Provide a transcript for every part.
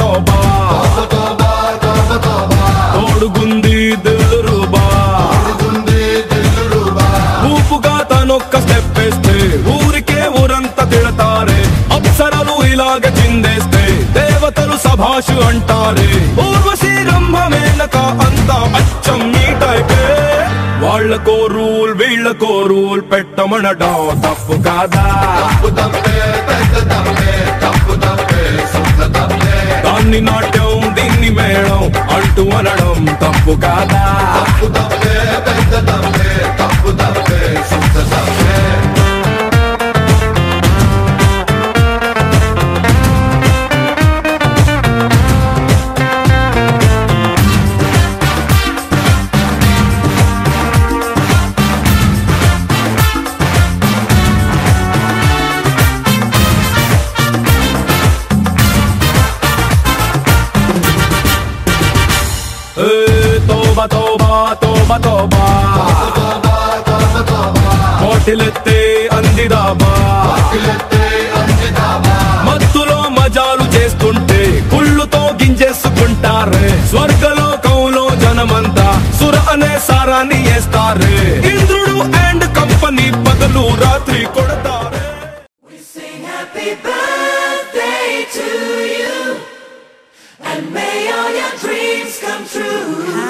తోబా తోడుగుంది రూబా ఊపుగా తనొక్క step వేస్తే ఊరికే ఊరంతా తిడతారే. అప్సరలు ఇలాగ చిందేస్తే దేవతలు సభాషు అంటారే. ఊర్వశీ రంభమేనక అంతా అచ్చం ఈ టైపే వాళ్ళకో రూల్ వీళ్ళకో రూల్ పెట్టమనడం తప్పు కాదా? దీన్ని నాట్యం దీన్ని మేళం అంటూ అనడం తప్పు కాదా? ఏ తోబా తోబా తోబా తోబా కోటిలెత్తే అందిదాబా మత్తులో మజాలు చేస్తుంటే కుళ్ళుతో గింజేసుకుంటారే. స్వర్గలోకంలో జనమంతా సుర అనే సారాన్ని వేస్తారే ఇంద్రుడు అండ్ కంపెనీ పగలు రాత్రి కొడతారే. Sing happy birthday to you. And may all your dreams come true.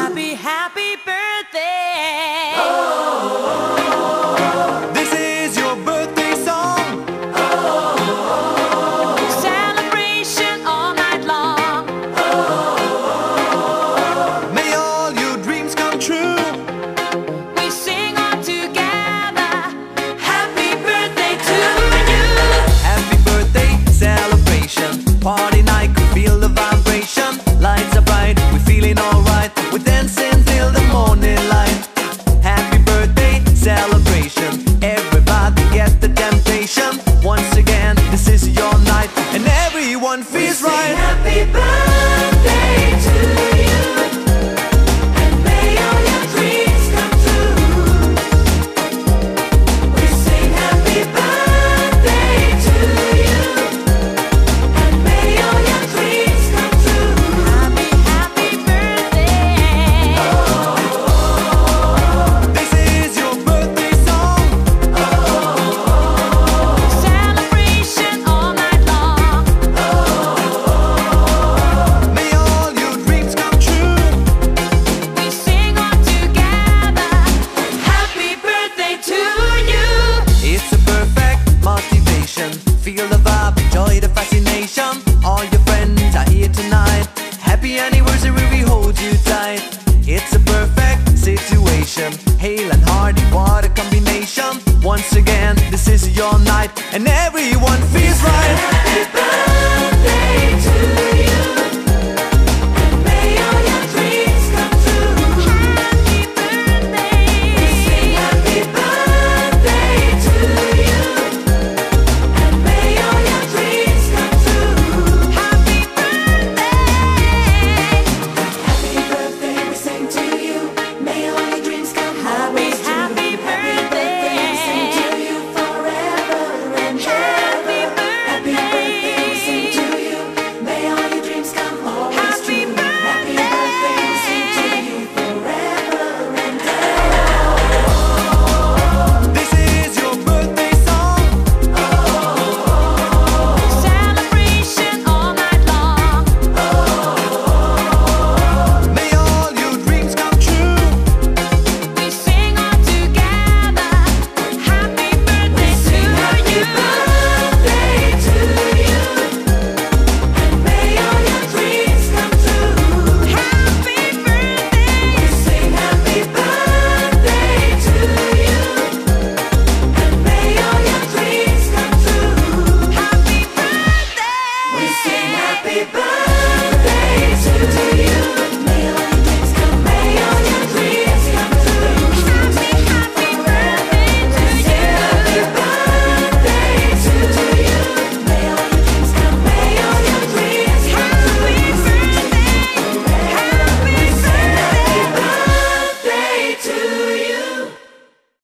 Hale and hearty, what a combination. Once again, this is your night, and everyone feels right.